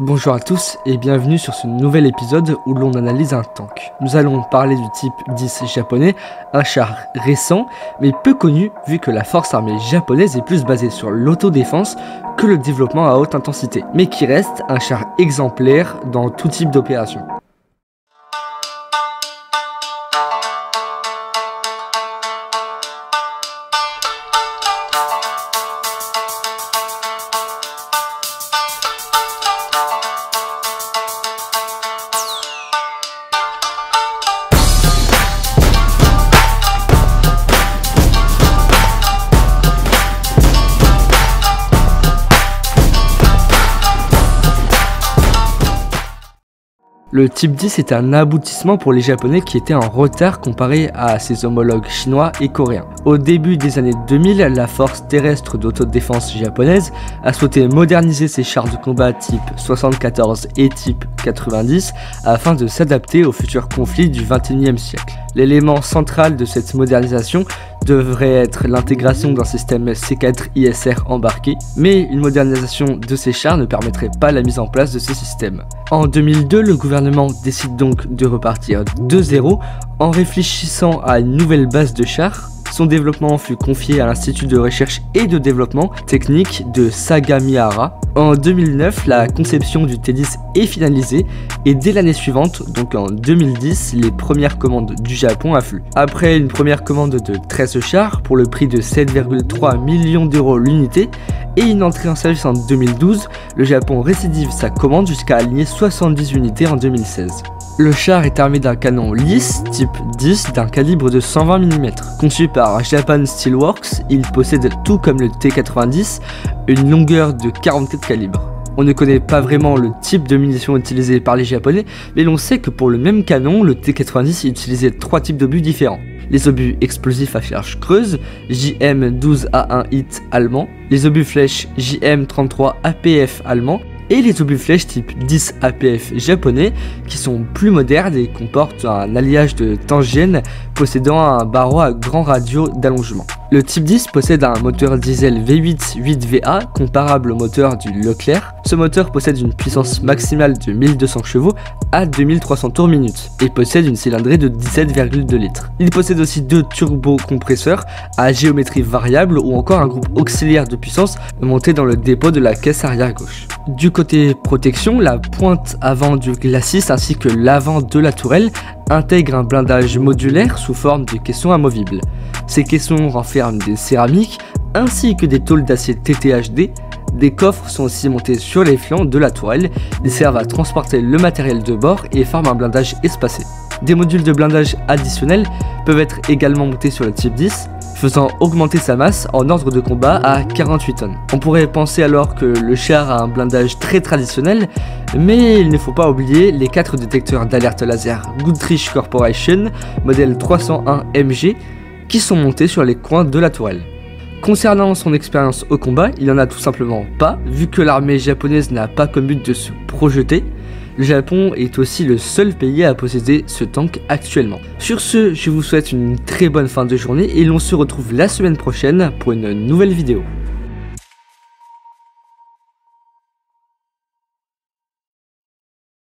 Bonjour à tous et bienvenue sur ce nouvel épisode où l'on analyse un tank. Nous allons parler du type 10 japonais, un char récent mais peu connu vu que la force armée japonaise est plus basée sur l'autodéfense que le développement à haute intensité, mais qui reste un char exemplaire dans tout type d'opération. Le Type 10 est un aboutissement pour les Japonais qui étaient en retard comparé à ses homologues chinois et coréens. Au début des années 2000, la force terrestre d'autodéfense japonaise a souhaité moderniser ses chars de combat type 74 et type 90 afin de s'adapter aux futurs conflits du 21e siècle. L'élément central de cette modernisation devrait être l'intégration d'un système C4 ISR embarqué, mais une modernisation de ces chars ne permettrait pas la mise en place de ce système. En 2002, le gouvernement décide donc de repartir de zéro en réfléchissant à une nouvelle base de chars son développement fut confié à l'Institut de recherche et de développement technique de Sagamihara. En 2009, la conception du T10 est finalisée et dès l'année suivante, donc en 2010, les premières commandes du Japon affluent. Après une première commande de 13 chars pour le prix de 7,3 millions d'euros l'unité et une entrée en service en 2012, le Japon récidive sa commande jusqu'à aligner 70 unités en 2016. Le char est armé d'un canon lisse type 10 d'un calibre de 120 mm. Conçu par Japan Steelworks, il possède tout comme le T90 une longueur de 44 calibres. On ne connaît pas vraiment le type de munitions utilisées par les japonais, mais l'on sait que pour le même canon, le T90 utilisait trois types d'obus différents. Les obus explosifs à charge creuse, JM12A1 HIT allemand, les obus flèches JM33 APF allemand et les obus flèches type 10 APF japonais qui sont plus modernes et comportent un alliage de tangène possédant un barreau à grand radio d'allongement. Le type 10 possède un moteur diesel V8 8VA comparable au moteur du Leclerc. Ce moteur possède une puissance maximale de 1200 chevaux à 2300 tours minute et possède une cylindrée de 17,2 litres. Il possède aussi deux turbocompresseurs à géométrie variable ou encore un groupe auxiliaire de puissance monté dans le dépôt de la caisse arrière gauche. Du côté protection, la pointe avant du glacis ainsi que l'avant de la tourelle intègrent un blindage modulaire sous forme de caissons amovibles. Ces caissons renferment des céramiques ainsi que des tôles d'acier TTHD. Des coffres sont aussi montés sur les flancs de la tourelle. Ils servent à transporter le matériel de bord et forment un blindage espacé. Des modules de blindage additionnels peuvent être également montés sur le type 10, faisant augmenter sa masse en ordre de combat à 48 tonnes. On pourrait penser alors que le char a un blindage très traditionnel, mais il ne faut pas oublier les 4 détecteurs d'alerte laser Goodrich Corporation, modèle 301 MG, qui sont montés sur les coins de la tourelle. Concernant son expérience au combat, il en a tout simplement pas, vu que l'armée japonaise n'a pas comme but de se projeter. Le Japon est aussi le seul pays à posséder ce tank actuellement. Sur ce, je vous souhaite une très bonne fin de journée et l'on se retrouve la semaine prochaine pour une nouvelle vidéo.